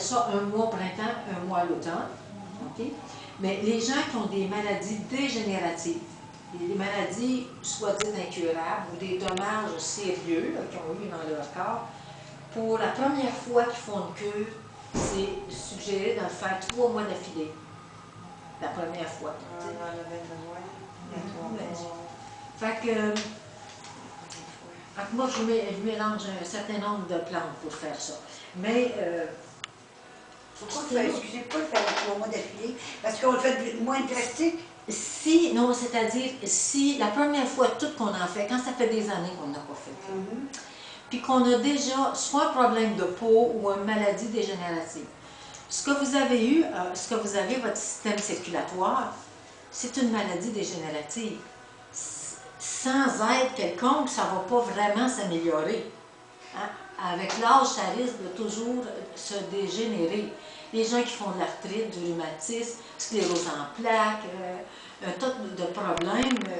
appelle ça un mois au printemps, un mois à l'automne. Mais les gens qui ont des maladies dégénératives, des maladies soit dites incurables ou des dommages sérieux qu'ils ont eu dans leur corps, pour la première fois qu'ils font une cure, c'est suggéré de le faire trois mois d'affilée. La première fois. Ah, Ouais. mois. Fait que, fait que moi, je mélange un certain nombre de plantes pour faire ça. Mais, euh, Pourquoi tu fais, excusez, pourquoi fais les trois mois d'affilée? Parce qu'on le fait moins drastique? si, non, c'est-à-dire, si la première fois tout qu'on en fait, quand ça fait des années qu'on n'a pas fait, Mhm. puis qu'on a déjà soit un problème de peau ou une maladie dégénérative. Ce que vous avez eu, euh, ce que vous avez, votre système circulatoire, c'est une maladie dégénérative. Sans aide quelconque, ça ne va pas vraiment s'améliorer. Hein? Avec l'âge, ça risque de toujours se dégénérer. Les gens qui font de l'arthrite, du rhumatisme, sclérose en plaques, euh, un tas de problèmes, euh,